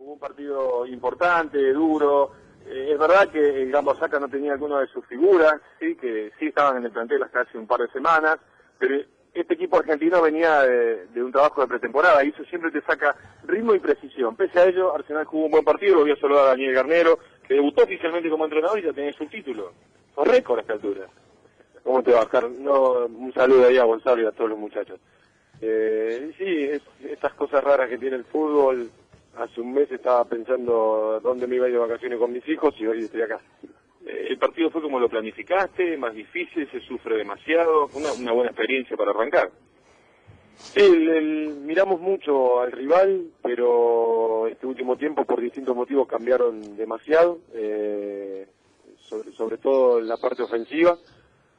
Jugó un partido importante, duro. Eh, es verdad que el Gamba Saca no tenía alguna de sus figuras, sí, que sí estaban en el plantel hasta hace un par de semanas, pero este equipo argentino venía de, un trabajo de pretemporada y eso siempre te saca ritmo y precisión. Pese a ello, Arsenal jugó un buen partido, lo voy a saludar a Daniel Garnero, que debutó oficialmente como entrenador y ya tenía su título. Fue récord a esta altura. ¿Cómo te va, Carlos? No, un saludo ahí a Gonzalo y a todos los muchachos. Eh, sí, estas cosas raras que tiene el fútbol. Hace un mes estaba pensando dónde me iba a ir de vacaciones con mis hijos y hoy estoy acá. Eh, ¿El partido fue como lo planificaste? ¿Más difícil? ¿Se sufre demasiado? Una, una buena experiencia para arrancar. Sí, miramos mucho al rival, pero este último tiempo por distintos motivos cambiaron demasiado, eh, sobre, sobre todo en la parte ofensiva.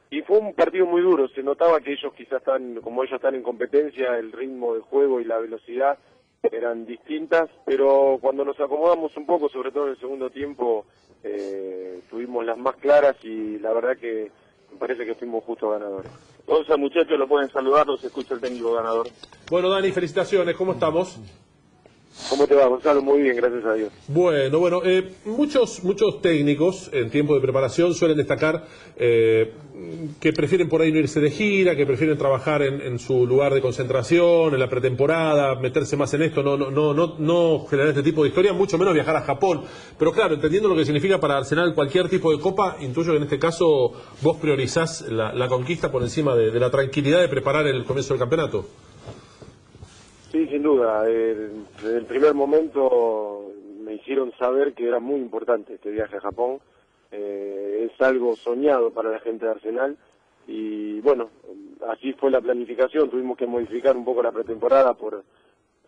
Y fue un partido muy duro, se notaba que ellos quizás están, como ellos están en competencia, el ritmo de juego y la velocidad eran distintas, pero cuando nos acomodamos un poco, sobre todo en el segundo tiempo, eh, tuvimos las más claras y la verdad que me parece que fuimos justo ganadores. Todos esos muchachos lo pueden saludar, los escucha el técnico ganador. Bueno, Dani, felicitaciones, ¿cómo estamos? ¿Cómo te va, Gonzalo? Muy bien, gracias a Dios. Bueno, bueno, eh, muchos, muchos técnicos en tiempo de preparación suelen destacar eh, que prefieren por ahí no irse de gira, que prefieren trabajar en, su lugar de concentración, en la pretemporada, meterse más en esto, no, no, no, no, no generar este tipo de historia, mucho menos viajar a Japón. Pero claro, entendiendo lo que significa para Arsenal cualquier tipo de copa, intuyo que en este caso vos priorizás la, conquista por encima de, la tranquilidad de preparar el comienzo del campeonato. Sí, sin duda. desde el primer momento me hicieron saber que era muy importante este viaje a Japón. Eh, es algo soñado para la gente de Arsenal. Y bueno, así fue la planificación, tuvimos que modificar un poco la pretemporada por,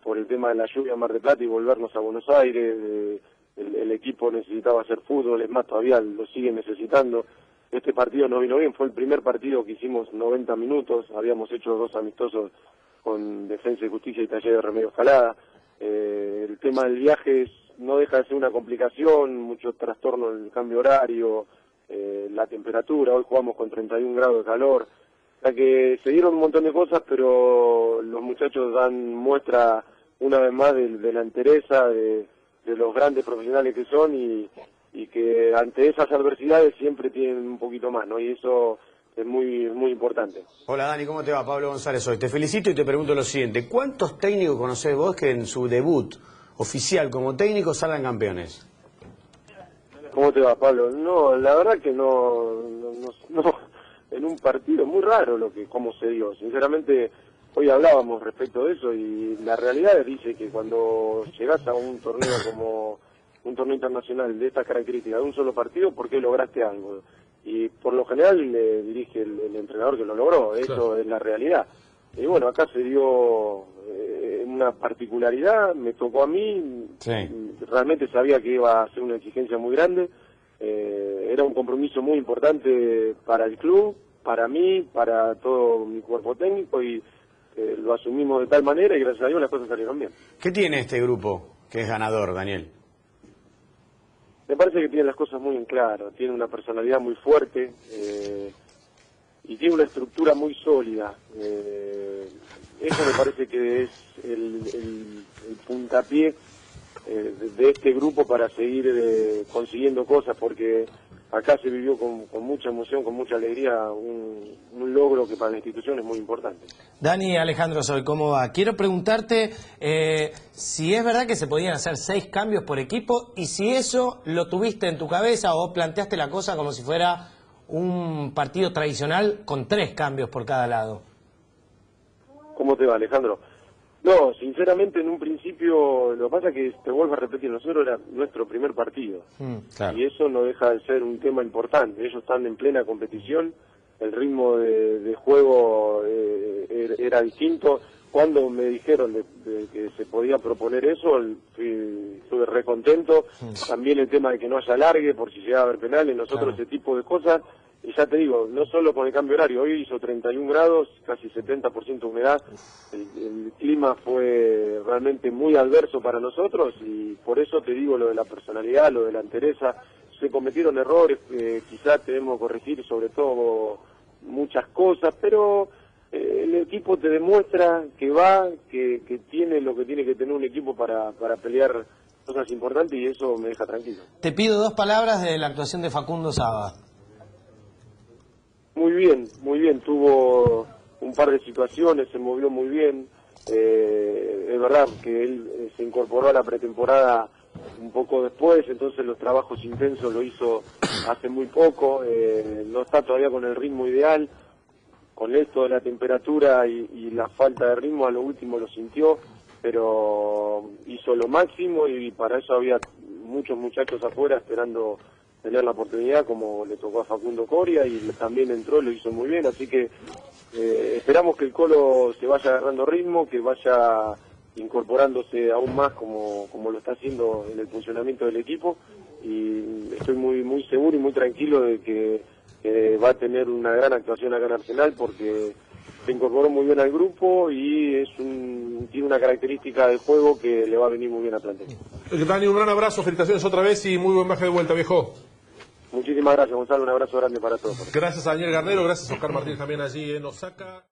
por el tema de la lluvia en Mar de Plata y volvernos a Buenos Aires, eh, el, equipo necesitaba hacer fútbol, es más, todavía lo sigue necesitando. Este partido no vino bien, fue el primer partido que hicimos 90 minutos, habíamos hecho dos amistosos con Defensa y Justicia y Taller de Remedio Escalada. Eh, el tema del viaje no deja de ser una complicación, mucho trastorno en el cambio horario, eh, la temperatura, hoy jugamos con 31 grados de calor, o sea que se dieron un montón de cosas, pero los muchachos dan muestra una vez más de, la entereza, de, los grandes profesionales que son y, y que ante esas adversidades siempre tienen un poquito más, ¿no? Y eso es muy, muy importante. Hola Dani, ¿cómo te va? Pablo González hoy. Te felicito y te pregunto lo siguiente. ¿Cuántos técnicos conocés vos que en su debut oficial como técnico salgan campeones? ¿Cómo te va, Pablo? No, la verdad que no, no, en un partido muy raro lo que cómo se dio. Sinceramente, hoy hablábamos respecto de eso y la realidad dice que cuando llegas a un torneo como un torneo internacional de estas características, de un solo partido, ¿por qué lograste algo? Y por lo general le dirige el, entrenador que lo logró, eso es la realidad. Y bueno, acá se dio una particularidad, me tocó a mí, realmente sabía que iba a ser una exigencia muy grande, eh, era un compromiso muy importante para el club, para mí, para todo mi cuerpo técnico y eh, lo asumimos de tal manera y gracias a Dios las cosas salieron bien. ¿Qué tiene este grupo que es ganador, Daniel? Me parece que tiene las cosas muy en claro, tiene una personalidad muy fuerte eh, y tiene una estructura muy sólida. Eso me parece que es el, puntapié eh, de, este grupo para seguir eh, consiguiendo cosas, porque acá se vivió con, mucha emoción, con mucha alegría, un, logro que para la institución es muy importante. Dani Alejandro Soy, ¿cómo va? Quiero preguntarte eh, si es verdad que se podían hacer seis cambios por equipo y si eso lo tuviste en tu cabeza o planteaste la cosa como si fuera un partido tradicional con tres cambios por cada lado. ¿Cómo te va, Alejandro? No, sinceramente en un principio, lo que pasa es que te vuelvo a repetir, nosotros era nuestro primer partido mm, y eso no deja de ser un tema importante. Ellos están en plena competición, el ritmo de, juego eh, er, era distinto. Cuando me dijeron de, que se podía proponer eso, estuve recontento. Mm. También el tema de que no haya largue por si llegaba a haber penales, nosotros ese tipo de cosas y ya te digo, no solo con el cambio horario, hoy hizo 31 grados, casi 70% de humedad, el, clima fue realmente muy adverso para nosotros y por eso te digo lo de la personalidad, lo de la entereza, se cometieron errores, eh, quizás debemos corregir sobre todo muchas cosas, pero eh, el equipo te demuestra que va, que, que, tiene lo que tiene que tener un equipo para, para pelear cosas importantes y eso me deja tranquilo. Te pido dos palabras de la actuación de Facundo Saba. Muy bien, muy bien, tuvo un par de situaciones, se movió muy bien. Eh, es verdad que él eh, se incorporó a la pretemporada un poco después, entonces los trabajos intensos lo hizo hace muy poco, eh, no está todavía con el ritmo ideal, con esto de la temperatura y, y la falta de ritmo a lo último lo sintió, pero hizo lo máximo y para eso había muchos muchachos afuera esperando tener la oportunidad como le tocó a Facundo Coria y también entró, lo hizo muy bien, así que eh, esperamos que el Colo se vaya agarrando ritmo, que vaya incorporándose aún más como, como lo está haciendo en el funcionamiento del equipo y estoy muy muy seguro y muy tranquilo de que, que va a tener una gran actuación acá en Arsenal porque se incorporó muy bien al grupo y es un, tiene una característica de juego que le va a venir muy bien a plantel. Dani, un gran abrazo, felicitaciones otra vez y muy buen viaje de vuelta, viejo. Muchísimas gracias, Gonzalo. Un abrazo grande para todos. Gracias a Daniel Garnero, gracias a Oscar Martínez también allí en Osaka.